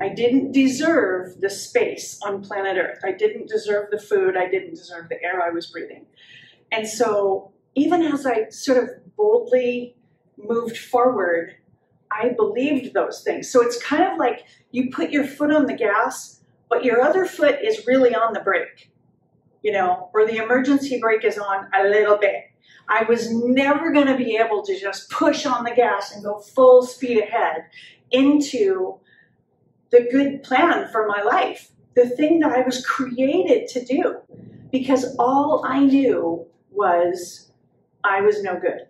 I didn't deserve the space on planet Earth. I didn't deserve the food. I didn't deserve the air I was breathing. And so, even as I sort of boldly moved forward, I believed those things. So, it's kind of like you put your foot on the gas, but your other foot is really on the brake, you know, or the emergency brake is on a little bit. I was never going to be able to just push on the gas and go full speed ahead into the good plan for my life, the thing that I was created to do, because all I knew was I was no good.